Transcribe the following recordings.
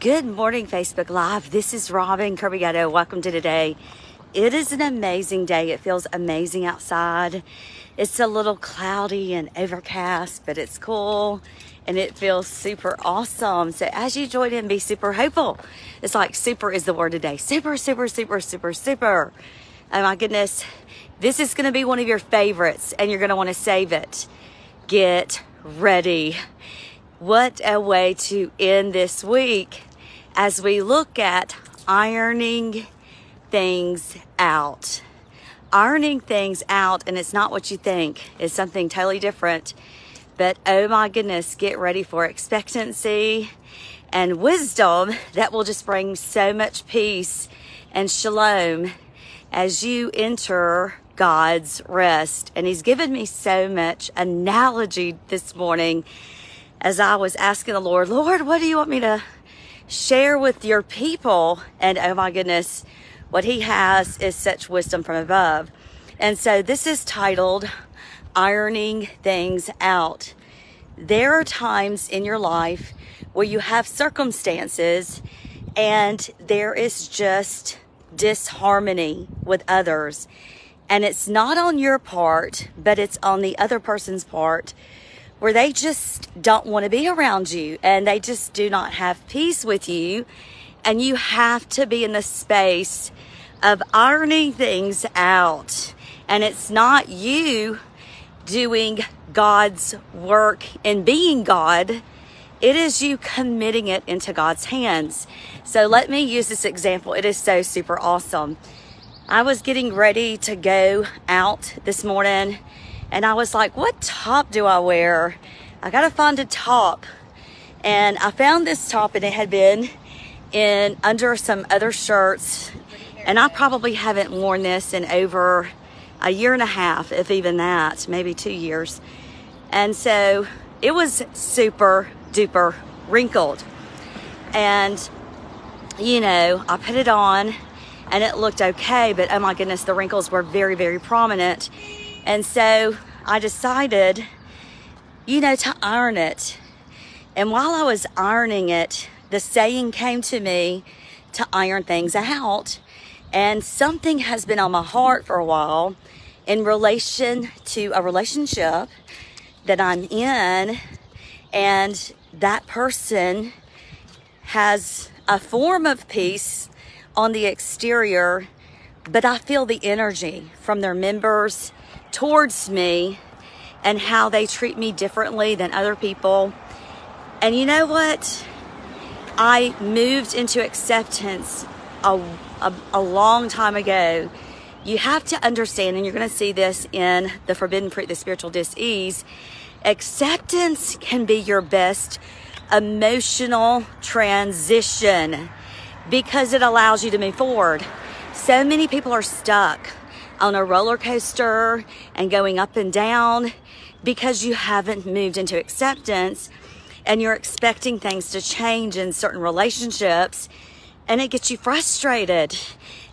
Good morning, Facebook Live. This is Robin Kirbygetto. Welcome to today. It is an amazing day. It feels amazing outside. It's a little cloudy and overcast, but it's cool and it feels super awesome. So as you join in, be super hopeful. It's like super is the word today. Super, super, super, super, super. Oh my goodness. This is going to be one of your favorites and you're going to want to save it. Get ready. What a way to end this week as we look at ironing things out. Ironing things out, and it's not what you think, it's something totally different. But oh my goodness, get ready for expectancy and wisdom that will just bring so much peace and shalom as you enter God's rest. And He's given me so much analogy this morning as I was asking the Lord, Lord, what do you want me to share with your people? And oh my goodness, what He has is such wisdom from above. And so this is titled Ironing Things Out. There are times in your life where you have circumstances and there is just disharmony with others. And it's not on your part, but it's on the other person's part where they just don't want to be around you and they just do not have peace with you. And you have to be in the space of ironing things out. And it's not you doing God's work and being God. It is you committing it into God's hands. So let me use this example. It is so super awesome. I was getting ready to go out this morning and I was like, what top do I wear? I gotta find a top. And I found this top and it had been in under some other shirts. And I probably haven't worn this in over a year and a half, if even that, maybe two years. And so it was super duper wrinkled. And, you know, I put it on and it looked okay, but oh my goodness, the wrinkles were very, very prominent. And so I decided, you know, to iron it. And while I was ironing it, the saying came to me to iron things out. And something has been on my heart for a while in relation to a relationship that I'm in. And that person has a form of peace on the exterior, but I feel the energy from their members towards me and how they treat me differently than other people. And you know what? I moved into acceptance a, a, a long time ago. You have to understand, and you're going to see this in the forbidden fruit, the spiritual dis-ease. Acceptance can be your best emotional transition because it allows you to move forward. So many people are stuck on a roller coaster and going up and down because you haven't moved into acceptance and you're expecting things to change in certain relationships and it gets you frustrated.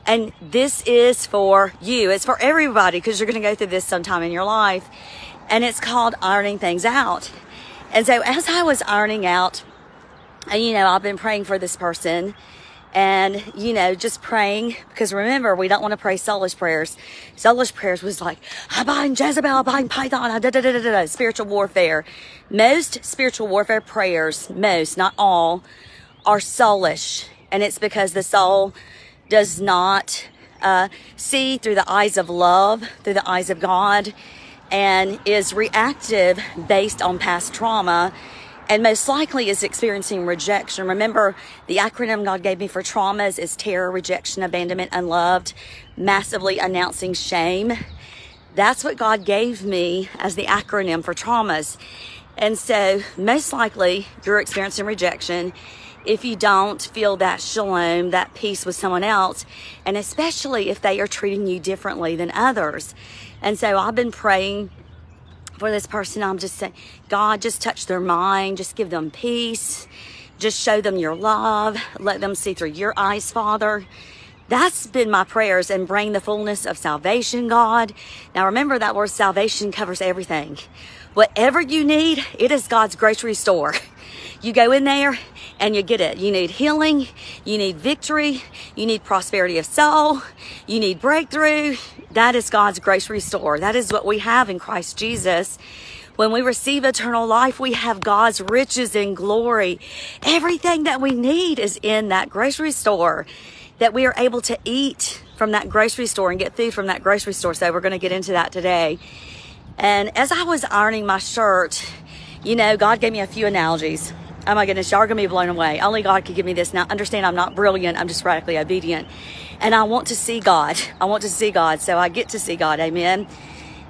And this is for you. It's for everybody because you're going to go through this sometime in your life. And it's called ironing things out. And so as I was ironing out, and you know, I've been praying for this person and you know just praying because remember we don't want to pray soulish prayers. Soulish prayers was like i bind jezebel i bind python da, da, da, da, da, spiritual warfare. Most spiritual warfare prayers most not all are soulish and it's because the soul does not uh, see through the eyes of love through the eyes of god and is reactive based on past trauma and most likely is experiencing rejection. Remember, the acronym God gave me for traumas is terror, rejection, abandonment, unloved, massively announcing shame. That's what God gave me as the acronym for traumas. And so, most likely, you're experiencing rejection if you don't feel that shalom, that peace with someone else, and especially if they are treating you differently than others. And so, I've been praying for this person, I'm just saying, God, just touch their mind, just give them peace, just show them your love, let them see through your eyes, Father. That's been my prayers and bring the fullness of salvation, God. Now remember that word salvation covers everything. Whatever you need, it is God's grocery store. You go in there and you get it. You need healing, you need victory, you need prosperity of soul, you need breakthrough. That is God's grace restore. That is what we have in Christ Jesus. When we receive eternal life, we have God's riches and glory. Everything that we need is in that grocery store that we are able to eat from that grocery store and get food from that grocery store. So we're going to get into that today. And as I was ironing my shirt, you know, God gave me a few analogies. Oh my goodness, y'all are going to be blown away. Only God could give me this. Now, understand I'm not brilliant. I'm just radically obedient. And I want to see God. I want to see God. So I get to see God. Amen.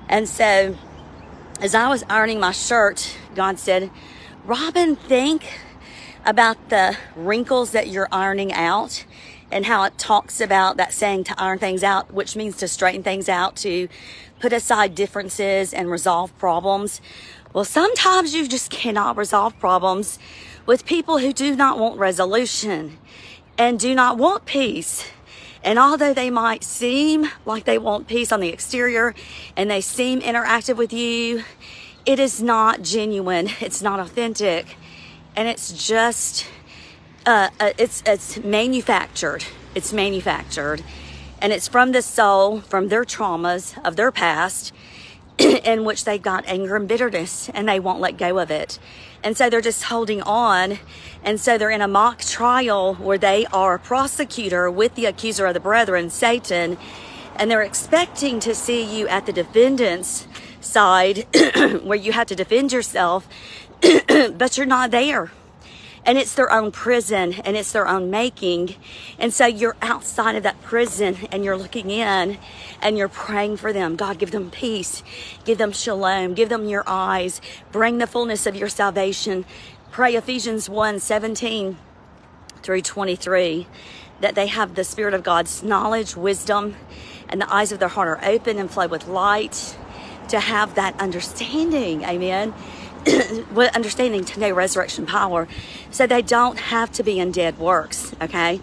And so as I was ironing my shirt, God said, Robin, think about the wrinkles that you're ironing out and how it talks about that saying to iron things out, which means to straighten things out, to put aside differences and resolve problems. Well, sometimes you just cannot resolve problems with people who do not want resolution and do not want peace. And although they might seem like they want peace on the exterior and they seem interactive with you, it is not genuine. It's not authentic. And it's just, uh, uh, it's, it's manufactured. It's manufactured. And it's from the soul, from their traumas of their past, in which they've got anger and bitterness and they won't let go of it. And so they're just holding on. And so they're in a mock trial where they are a prosecutor with the accuser of the brethren, Satan, and they're expecting to see you at the defendant's side where you have to defend yourself, but you're not there and it's their own prison and it's their own making. And so you're outside of that prison and you're looking in and you're praying for them. God, give them peace, give them shalom, give them your eyes, bring the fullness of your salvation. Pray Ephesians 1 17 through 23 that they have the Spirit of God's knowledge, wisdom, and the eyes of their heart are open and flow with light to have that understanding. Amen understanding today resurrection power. So they don't have to be in dead works okay?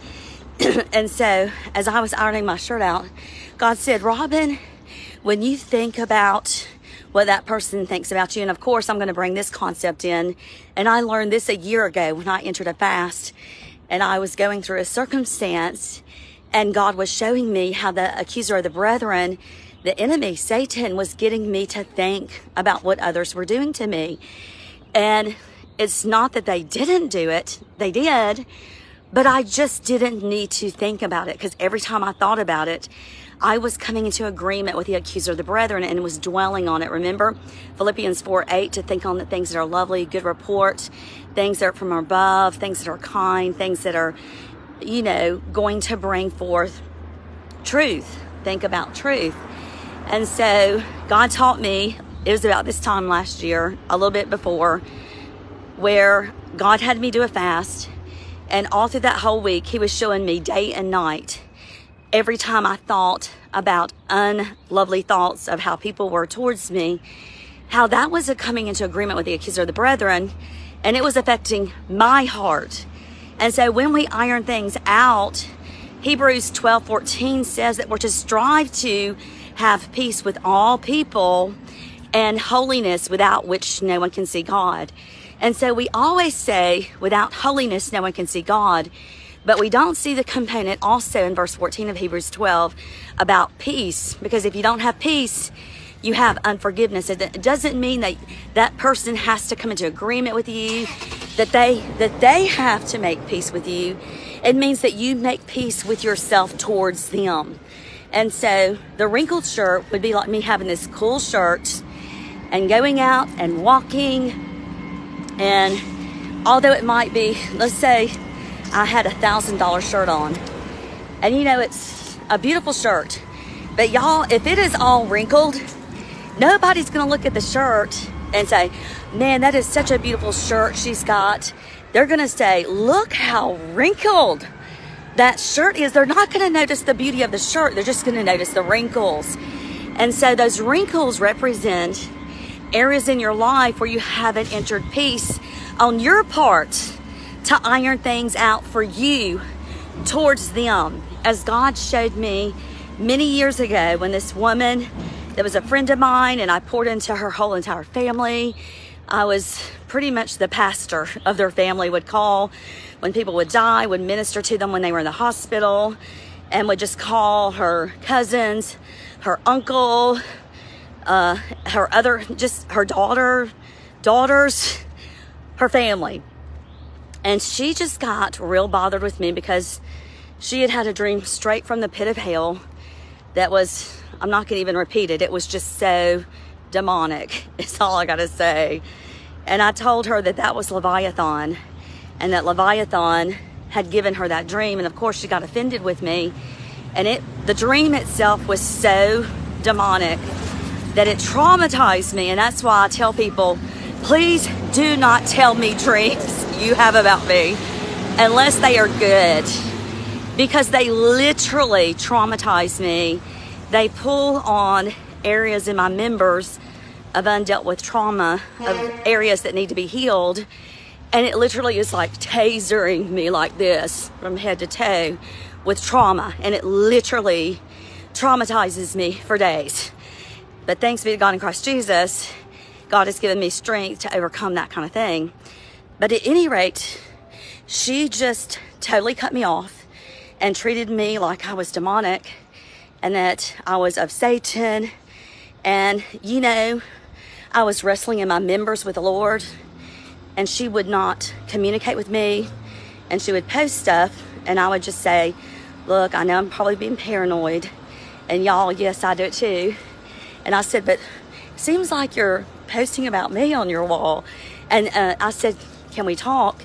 And so as i was ironing my shirt out god said robin when you think about what that person thinks about you and of course i'm going to bring this concept in and i learned this a year ago when i entered a fast and i was going through a circumstance and god was showing me how the accuser of the brethren the enemy, Satan, was getting me to think about what others were doing to me. And it's not that they didn't do it, they did, but I just didn't need to think about it because every time I thought about it, I was coming into agreement with the accuser of the brethren and was dwelling on it. Remember Philippians 4 8 to think on the things that are lovely, good report, things that are from above, things that are kind, things that are, you know, going to bring forth truth. Think about truth. And so God taught me, it was about this time last year, a little bit before, where God had me do a fast. And all through that whole week, He was showing me day and night every time I thought about unlovely thoughts of how people were towards me, how that was a coming into agreement with the accuser of the brethren, and it was affecting my heart. And so when we iron things out, Hebrews 12 14 says that we're to strive to have peace with all people and holiness without which no one can see God. And so we always say, without holiness, no one can see God. But we don't see the component also in verse 14 of Hebrews 12 about peace. Because if you don't have peace, you have unforgiveness. It doesn't mean that that person has to come into agreement with you, that they, that they have to make peace with you. It means that you make peace with yourself towards them. And so the wrinkled shirt would be like me having this cool shirt and going out and walking. And although it might be, let's say I had a thousand dollar shirt on, and you know, it's a beautiful shirt, but y'all, if it is all wrinkled, nobody's gonna look at the shirt and say, man, that is such a beautiful shirt she's got. They're gonna say, look how wrinkled that shirt is, they're not going to notice the beauty of the shirt. They're just going to notice the wrinkles. And so those wrinkles represent areas in your life where you haven't entered peace on your part to iron things out for you towards them. As God showed me many years ago when this woman that was a friend of mine and I poured into her whole entire family. I was pretty much the pastor of their family would call when people would die, would minister to them when they were in the hospital, and would just call her cousins, her uncle, uh, her other, just her daughter, daughters, her family. And she just got real bothered with me because she had had a dream straight from the pit of hell that was, I'm not going to even repeat it, it was just so demonic. It's all I got to say. And I told her that that was Leviathan and that Leviathan had given her that dream. And of course, she got offended with me. And it, the dream itself was so demonic that it traumatized me. And that's why I tell people, please do not tell me dreams you have about me unless they are good because they literally traumatize me. They pull on areas in my members of undealt with trauma, of mm-hmm. areas that need to be healed. And it literally is like tasering me like this from head to toe with trauma. And it literally traumatizes me for days. But thanks be to God in Christ Jesus, God has given me strength to overcome that kind of thing. But at any rate, she just totally cut me off and treated me like I was demonic and that I was of Satan. And, you know, I was wrestling in my members with the Lord, and she would not communicate with me, and she would post stuff, and I would just say, Look, I know I'm probably being paranoid, and y'all, yes, I do it too. And I said, But seems like you're posting about me on your wall. And uh, I said, Can we talk?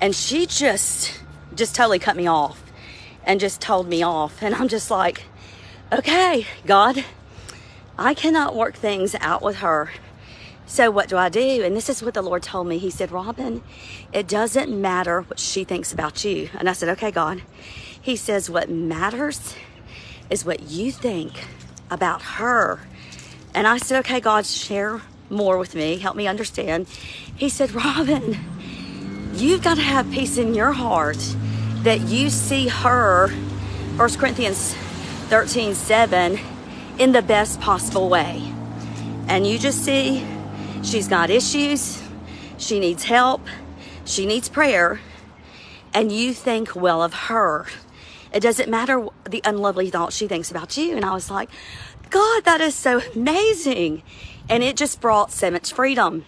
And she just, just totally cut me off and just told me off. And I'm just like, Okay, God, I cannot work things out with her. So what do I do? And this is what the Lord told me. He said, Robin, it doesn't matter what she thinks about you. And I said, okay, God. He says, what matters is what you think about her. And I said, okay, God, share more with me. Help me understand. He said, Robin, you've got to have peace in your heart that you see her, 1 Corinthians 13, 7, in the best possible way. And you just see she's got issues, she needs help, she needs prayer, and you think well of her. It doesn't matter the unlovely thoughts she thinks about you. And I was like, God, that is so amazing. And it just brought so much freedom.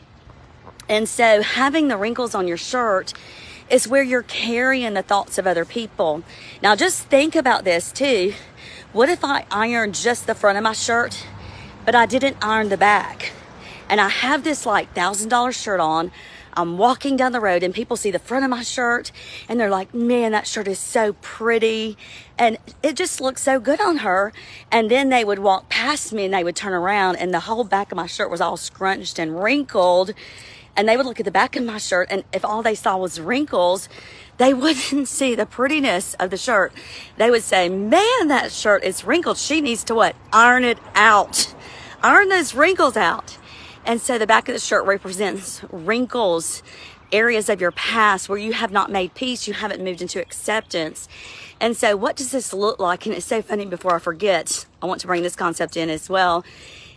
And so having the wrinkles on your shirt is where you're carrying the thoughts of other people. Now just think about this too. What if I ironed just the front of my shirt, but I didn't iron the back? And I have this like thousand dollar shirt on. I'm walking down the road and people see the front of my shirt and they're like, man, that shirt is so pretty. And it just looks so good on her. And then they would walk past me and they would turn around and the whole back of my shirt was all scrunched and wrinkled. And they would look at the back of my shirt and if all they saw was wrinkles, they wouldn't see the prettiness of the shirt. They would say, man, that shirt is wrinkled. She needs to what? Iron it out. Iron those wrinkles out. And so the back of the shirt represents wrinkles, areas of your past where you have not made peace, you haven't moved into acceptance. And so what does this look like? And it's so funny before I forget, I want to bring this concept in as well.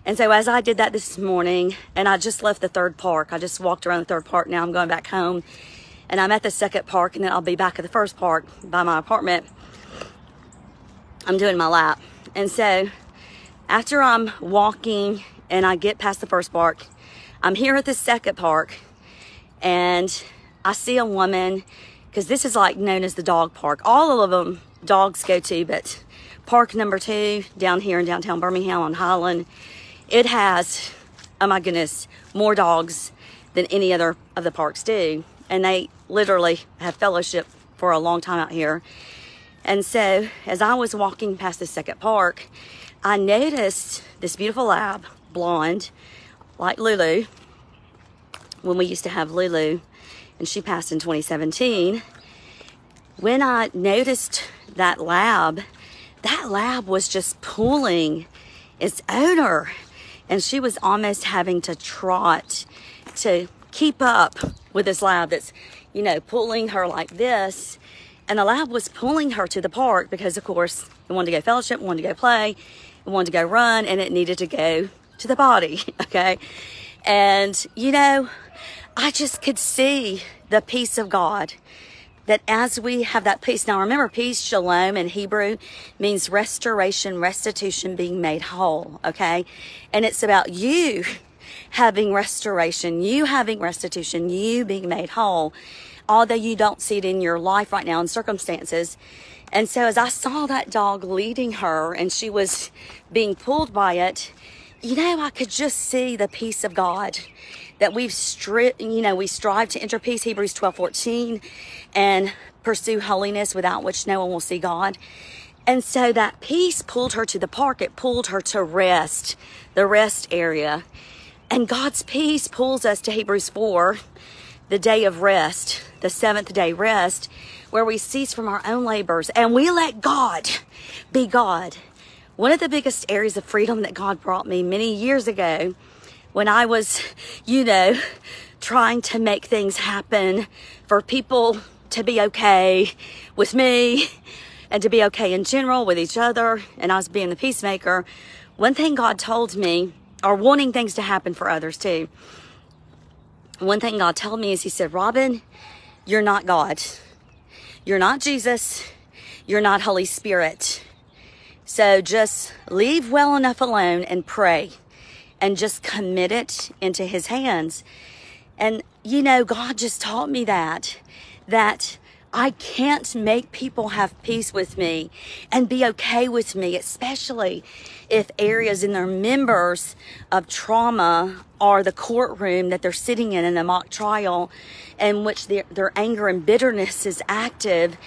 And so as I did that this morning, and I just left the third park, I just walked around the third park. Now I'm going back home and I'm at the second park and then I'll be back at the first park by my apartment. I'm doing my lap. And so after I'm walking and I get past the first park, I'm here at the second park and I see a woman because this is like known as the dog park. All of them dogs go to, but park number two down here in downtown Birmingham on Highland, it has, oh my goodness, more dogs than any other of the parks do and they literally have fellowship for a long time out here. And so as I was walking past the second park, I noticed this beautiful lab, blonde, like Lulu, when we used to have Lulu, and she passed in 2017. When I noticed that lab, that lab was just pulling its owner, and she was almost having to trot to keep up with this lab that's, you know, pulling her like this. And the lab was pulling her to the park because, of course, it wanted to go fellowship, wanted to go play, it wanted to go run, and it needed to go to the body, okay? And, you know, I just could see the peace of God that as we have that peace, now remember, peace, shalom in Hebrew means restoration, restitution, being made whole, okay? And it's about you having restoration, you having restitution, you being made whole, although you don't see it in your life right now in circumstances. And so as I saw that dog leading her and she was being pulled by it, you know, I could just see the peace of God that we've stri- you know, we strive to enter peace, Hebrews 12, 14, and pursue holiness without which no one will see God. And so that peace pulled her to the park. It pulled her to rest, the rest area. And God's peace pulls us to Hebrews 4, the day of rest, the seventh day rest, where we cease from our own labors and we let God be God. One of the biggest areas of freedom that God brought me many years ago when I was, you know, trying to make things happen for people to be okay with me and to be okay in general with each other, and I was being the peacemaker. One thing God told me, or wanting things to happen for others too, one thing God told me is He said, Robin, you're not God. You're not Jesus. You're not Holy Spirit. So just leave well enough alone and pray and just commit it into his hands. And, you know, God just taught me that, that I can't make people have peace with me and be okay with me, especially if areas in their members of trauma are the courtroom that they're sitting in in a mock trial in which their, their anger and bitterness is active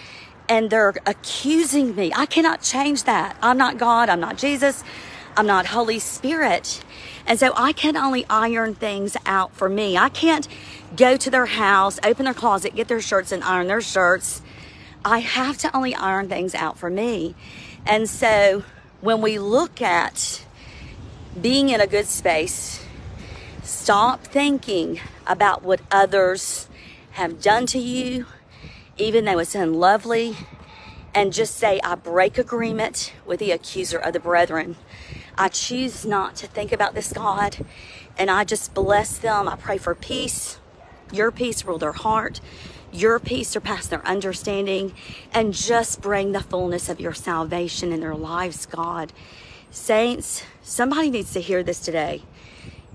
and they're accusing me. I cannot change that. I'm not God. I'm not Jesus. I'm not Holy Spirit. And so I can only iron things out for me. I can't go to their house, open their closet, get their shirts and iron their shirts. I have to only iron things out for me. And so when we look at being in a good space, stop thinking about what others have done to you, even though it's unlovely, and just say, I break agreement with the accuser of the brethren. I choose not to think about this, God, and I just bless them. I pray for peace. Your peace rule their heart. Your peace surpass their understanding, and just bring the fullness of your salvation in their lives, God. Saints, somebody needs to hear this today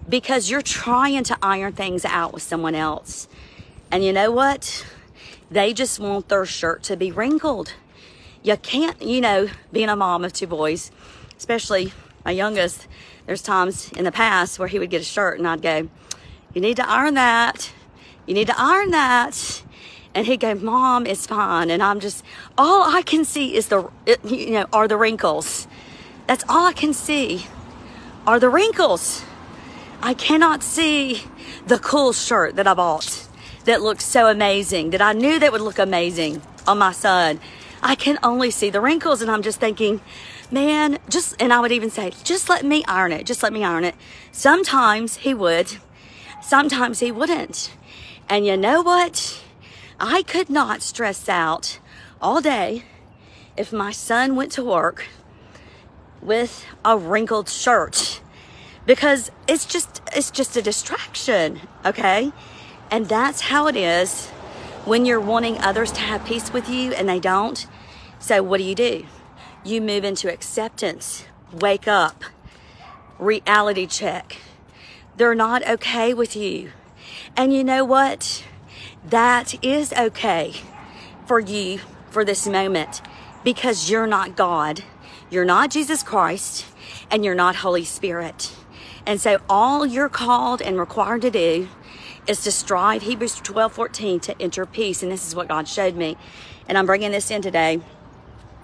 because you're trying to iron things out with someone else. And you know what? They just want their shirt to be wrinkled. You can't, you know, being a mom of two boys, especially my youngest, there's times in the past where he would get a shirt and I'd go, You need to iron that. You need to iron that. And he'd go, Mom, it's fine. And I'm just, all I can see is the, you know, are the wrinkles. That's all I can see are the wrinkles. I cannot see the cool shirt that I bought that looks so amazing, that I knew that would look amazing on my son. I can only see the wrinkles. And I'm just thinking, man, just, and I would even say, just let me iron it. Just let me iron it. Sometimes he would, sometimes he wouldn't. And you know what? I could not stress out all day if my son went to work with a wrinkled shirt because it's just it's just a distraction okay and that's how it is when you're wanting others to have peace with you and they don't so what do you do you move into acceptance, wake up, reality check. They're not okay with you. And you know what? That is okay for you for this moment because you're not God. You're not Jesus Christ and you're not Holy Spirit. And so all you're called and required to do is to strive, Hebrews 12, 14, to enter peace. And this is what God showed me. And I'm bringing this in today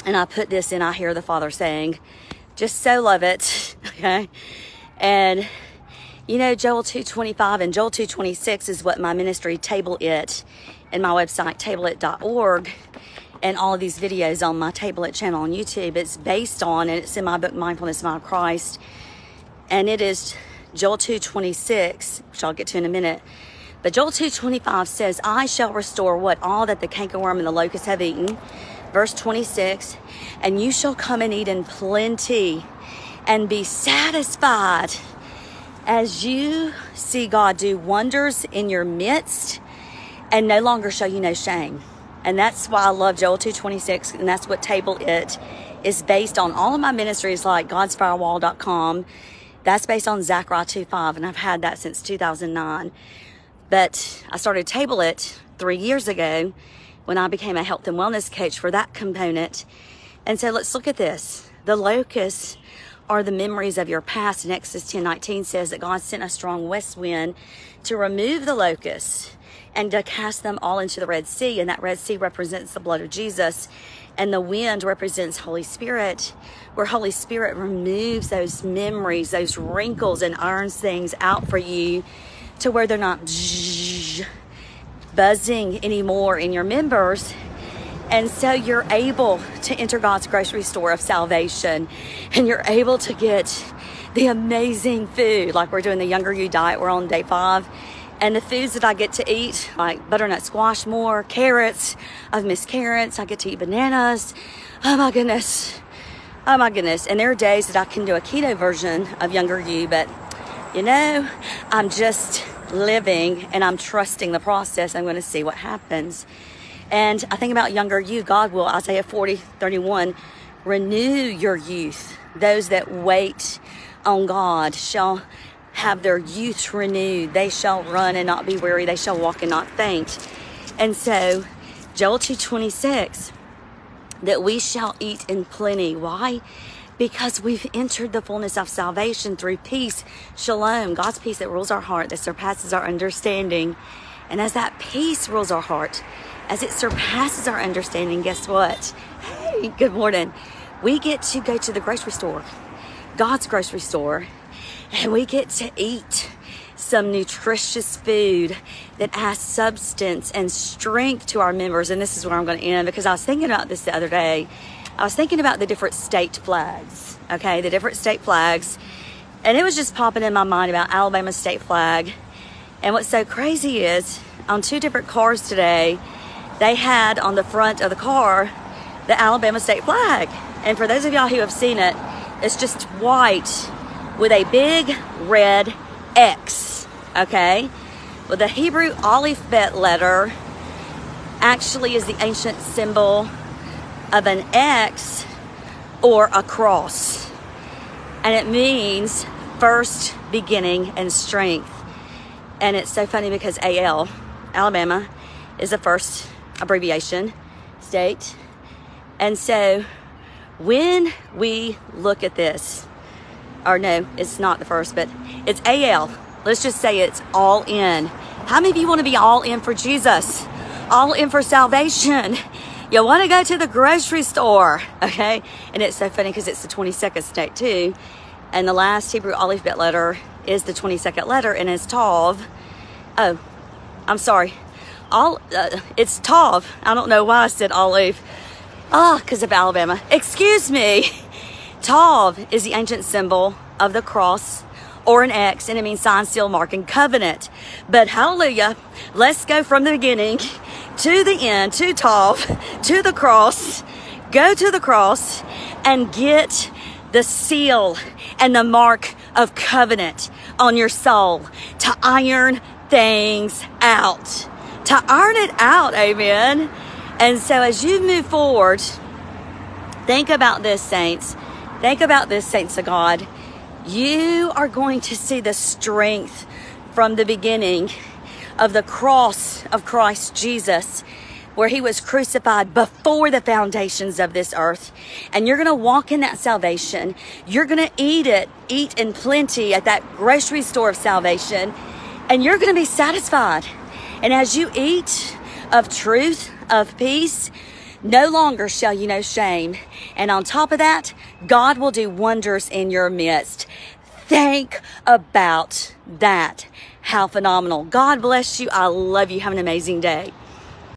and I put this in, I hear the Father saying, just so love it. Okay. And you know, Joel 225 and Joel 226 is what my ministry table it and my website tableit.org and all of these videos on my Table It channel on YouTube. It's based on and it's in my book Mindfulness My Christ. And it is Joel 226, which I'll get to in a minute. But Joel 225 says, I shall restore what all that the cankerworm and the locust have eaten verse 26 and you shall come and eat in plenty and be satisfied as you see God do wonders in your midst and no longer show you no shame. And that's why I love Joel 226, and that's what Table It is based on. All of my ministries, like godsfirewall.com, that's based on Zechariah 2.5, and I've had that since 2009. But I started Table It three years ago when I became a health and wellness coach for that component. And so let's look at this. The locusts are the memories of your past. And Exodus 10:19 says that God sent a strong west wind to remove the locusts and to cast them all into the Red Sea. And that Red Sea represents the blood of Jesus. And the wind represents Holy Spirit, where Holy Spirit removes those memories, those wrinkles, and irons things out for you to where they're not buzzing anymore in your members. And so you're able to enter God's grocery store of salvation and you're able to get the amazing food. Like we're doing the Younger You diet, we're on day five. And the foods that I get to eat, like butternut squash more, carrots, I've missed carrots, I get to eat bananas. Oh my goodness. Oh my goodness. And there are days that I can do a keto version of Younger You, but you know, I'm just living and I'm trusting the process. I'm going to see what happens. And I think about younger you, God will, Isaiah 40, 31, renew your youth. Those that wait on God shall have their youth renewed. They shall run and not be weary. They shall walk and not faint. And so, Joel 2:26, that we shall eat in plenty. Why? Because we've entered the fullness of salvation through peace, shalom, God's peace that rules our heart, that surpasses our understanding. And as that peace rules our heart, as it surpasses our understanding, guess what? Hey, good morning. We get to go to the grocery store, God's grocery store, and we get to eat some nutritious food that adds substance and strength to our members. And this is where I'm going to end because I was thinking about this the other day I was thinking about the different state flags, okay, the different state flags, and it was just popping in my mind about Alabama's state flag. And what's so crazy is on two different cars today, they had on the front of the car the Alabama state flag. And for those of y'all who have seen it, it's just white with a big red X, okay? Well, the Hebrew alphabet letter actually is the ancient symbol of an X or a cross. And it means first beginning and strength. And it's so funny because AL, Alabama, is the first abbreviation state. And so when we look at this, or no, it's not the first, but it's AL. Let's just say it's all in. How many of you want to be all in for Jesus? All in for salvation? You want to go to the grocery store, okay? And it's so funny because it's the 22nd state too. And the last Hebrew alphabet letter is the 22nd letter and it's Tav. Oh, I'm sorry. All uh, It's Tav. I don't know why I said olive. Ah, oh, because of Alabama. Excuse me. Tav is the ancient symbol of the cross or an X, and it means sign, seal, mark, and covenant. But hallelujah, let's go from the beginning to the end, to Tav, to the cross, go to the cross and get the seal and the mark of covenant on your soul to iron things out. To iron it out, amen. And so as you move forward, think about this, saints. Think about this, saints of God. You are going to see the strength from the beginning of the cross of Christ Jesus where he was crucified before the foundations of this earth. And you're going to walk in that salvation. You're going to eat it, eat in plenty at that grocery store of salvation. And you're going to be satisfied. And as you eat of truth, of peace, no longer shall you know shame. And on top of that, God will do wonders in your midst. Think about that. How phenomenal. God bless you. I love you. Have an amazing day.